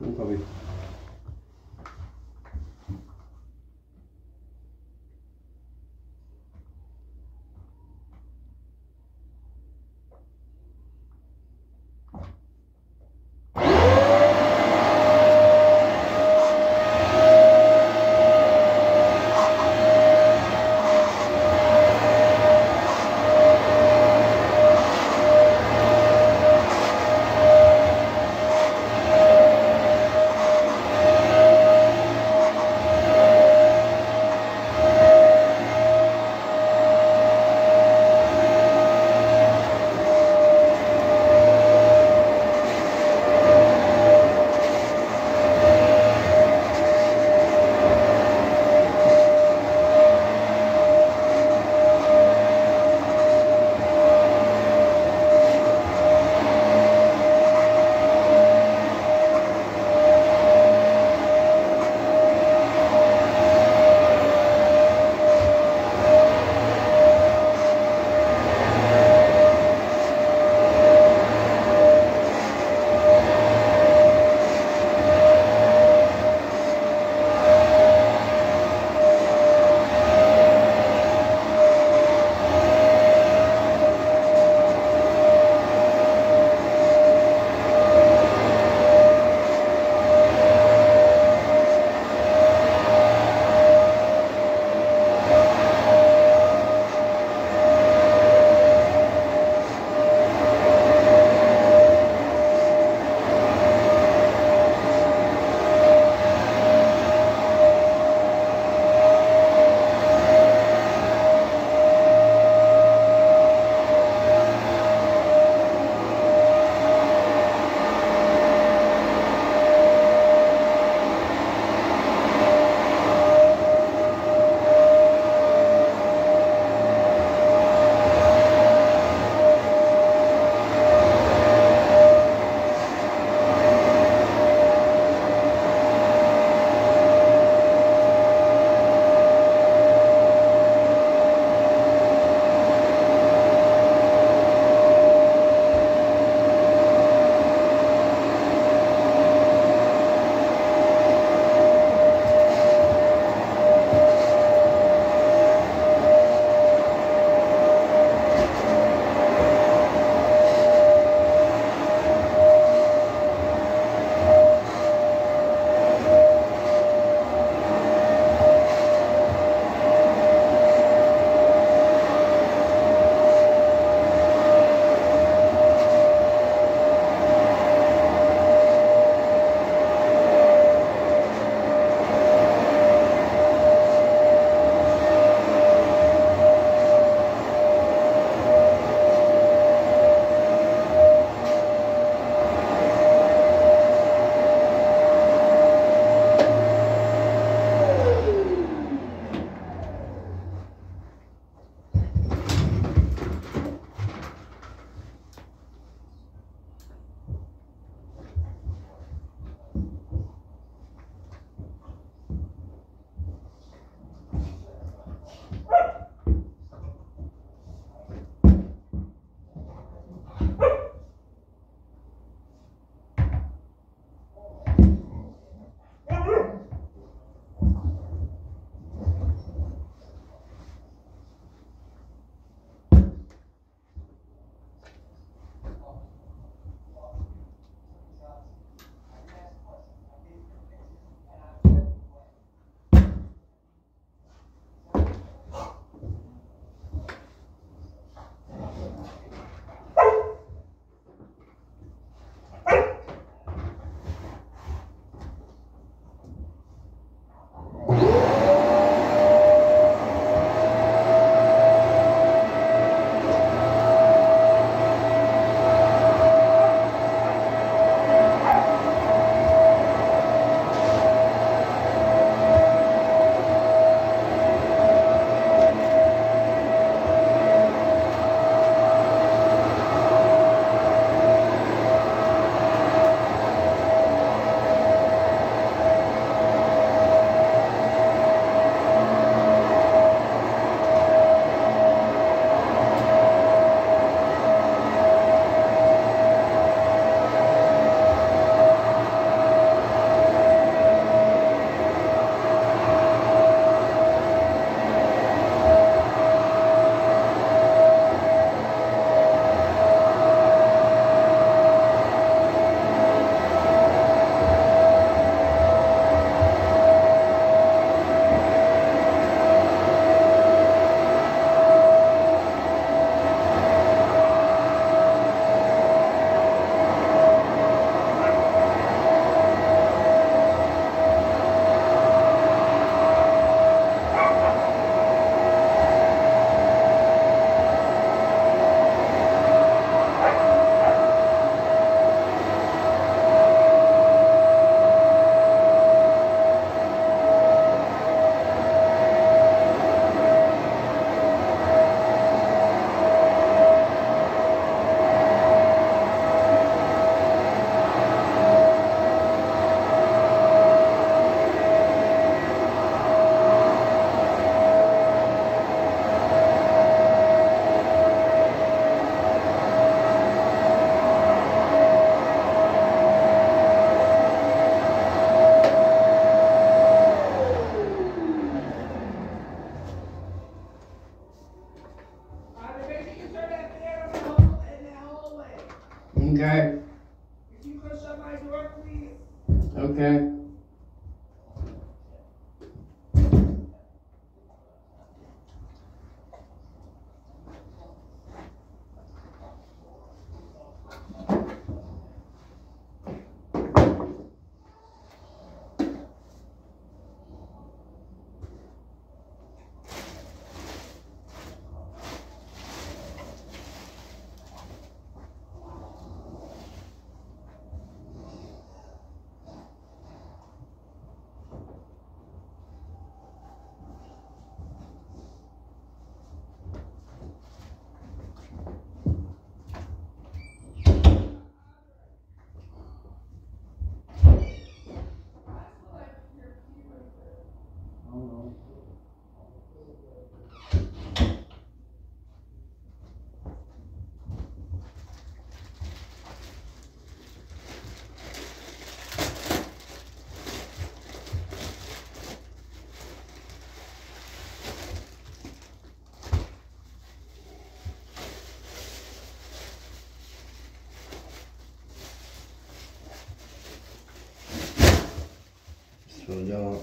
Vamos para ver. Okay, 怎么叫